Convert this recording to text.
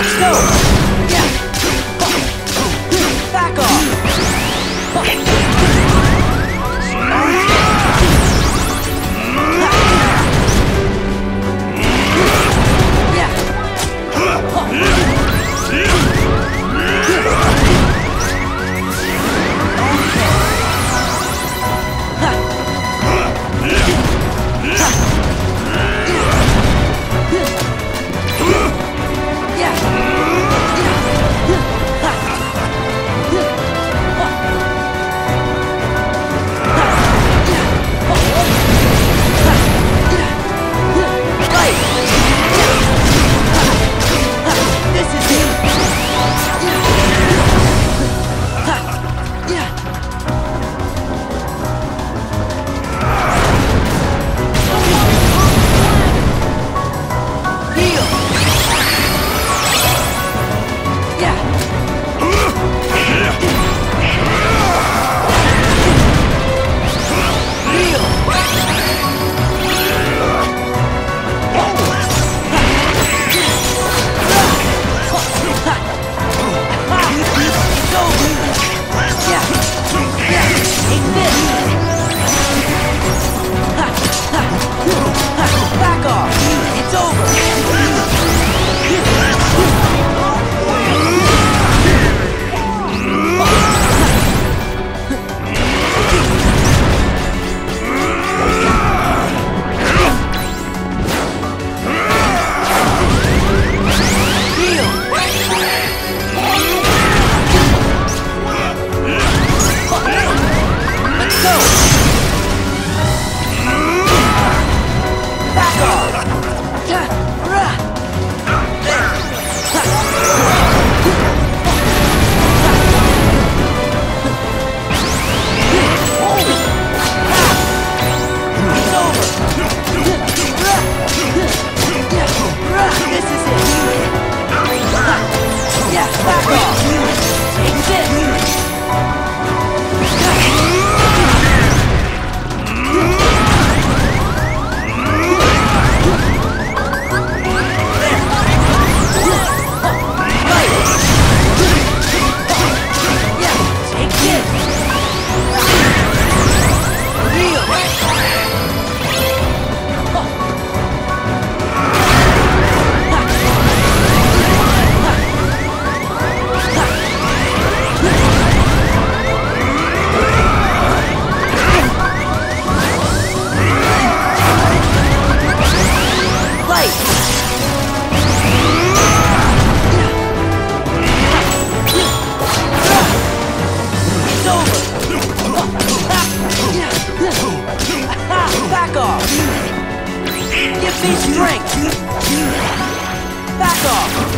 Let's go! Off!